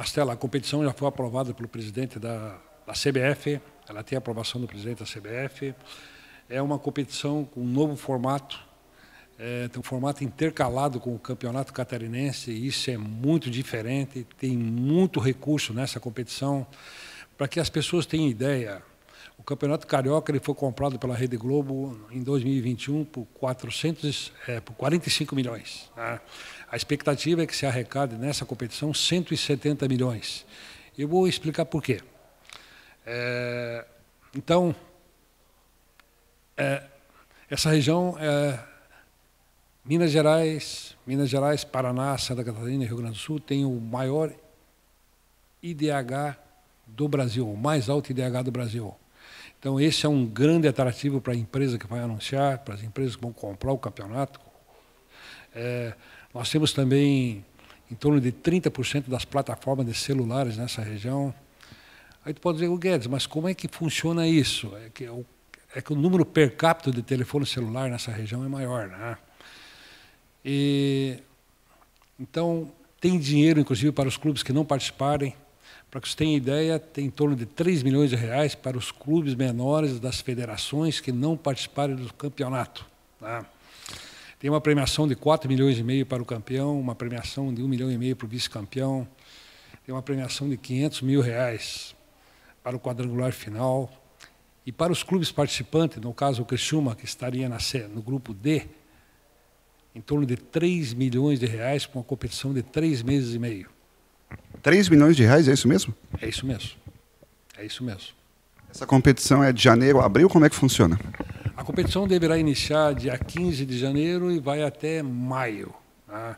Mastela, a competição já foi aprovada pelo presidente da, da CBF, ela tem aprovação do presidente da CBF. É uma competição com um novo formato, é, tem um formato intercalado com o campeonato catarinense, e isso é muito diferente, tem muito recurso nessa competição. Para que as pessoas tenham ideia, o Campeonato Carioca ele foi comprado pela Rede Globo em 2021 por, 400, é, por 45 milhões. Né? A expectativa é que se arrecade nessa competição 170 milhões. Eu vou explicar por quê. É, então, é, essa região é Minas Gerais, Minas Gerais, Paraná, Santa Catarina Rio Grande do Sul tem o maior IDH do Brasil, o mais alto IDH do Brasil. Então, esse é um grande atrativo para a empresa que vai anunciar, para as empresas que vão comprar o campeonato. É, nós temos também em torno de 30% das plataformas de celulares nessa região. Aí tu pode dizer, o Guedes, mas como é que funciona isso? É que o, é que o número per capita de telefone celular nessa região é maior, né? E, então, tem dinheiro, inclusive, para os clubes que não participarem. Para que você tenha ideia, tem em torno de 3 milhões de reais para os clubes menores das federações que não participarem do campeonato. Tá? Tem uma premiação de 4 milhões e meio para o campeão, uma premiação de 1 milhão e meio para o vice-campeão, tem uma premiação de 500 mil reais para o quadrangular final. E para os clubes participantes, no caso o Criciúma, que estaria na, no grupo D, em torno de 3 milhões de reais com uma competição de três meses e meio. 3 milhões de reais, é isso mesmo? É isso mesmo. É isso mesmo. Essa competição é de janeiro a abril, como é que funciona? A competição deverá iniciar dia 15 de janeiro e vai até maio. Né?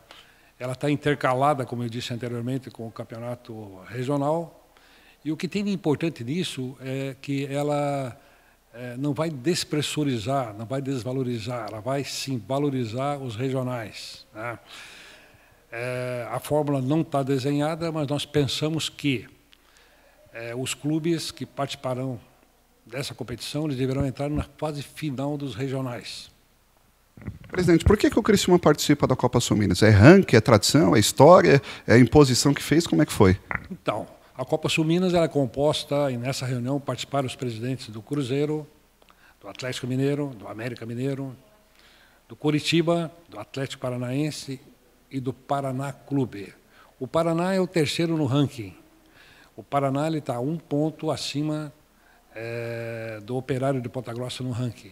Ela está intercalada, como eu disse anteriormente, com o campeonato regional. E o que tem de importante nisso é que ela é, não vai despressurizar, não vai desvalorizar, ela vai sim valorizar os regionais. Né? É, a fórmula não está desenhada, mas nós pensamos que é, os clubes que participarão dessa competição eles deverão entrar na fase final dos regionais. Presidente, por que, que o Criciúma participa da Copa Sul Minas? É ranking, é tradição, é história, é imposição que fez? Como é que foi? Então, a Copa Sul Minas é composta, e nessa reunião participaram os presidentes do Cruzeiro, do Atlético Mineiro, do América Mineiro, do Curitiba, do Atlético Paranaense e do Paraná Clube. O Paraná é o terceiro no ranking. O Paraná está um ponto acima é, do Operário de Ponta Grossa no ranking.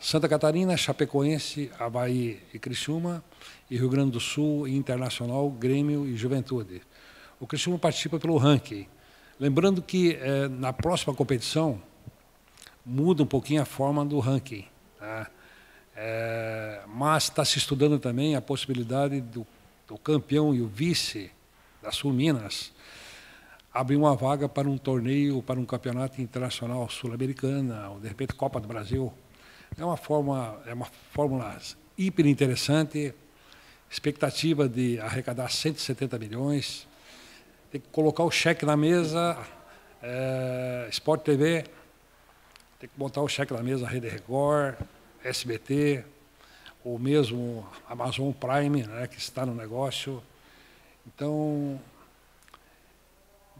Santa Catarina, Chapecoense, Havaí e Criciúma, e Rio Grande do Sul, Internacional, Grêmio e Juventude o Criciúma participa pelo ranking. Lembrando que é, na próxima competição muda um pouquinho a forma do ranking. Tá? É, mas está se estudando também a possibilidade do, do campeão e o vice da Sul Minas abrir uma vaga para um torneio, para um campeonato internacional sul-americana, ou de repente Copa do Brasil. É uma forma, é uma fórmula hiper interessante, expectativa de arrecadar 170 milhões tem que colocar o cheque na mesa, é, Sport TV, tem que botar o cheque na mesa, Rede Record, SBT, ou mesmo Amazon Prime, né, que está no negócio. Então,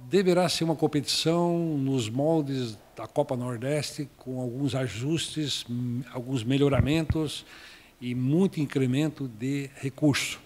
deverá ser uma competição nos moldes da Copa Nordeste, com alguns ajustes, alguns melhoramentos e muito incremento de recurso.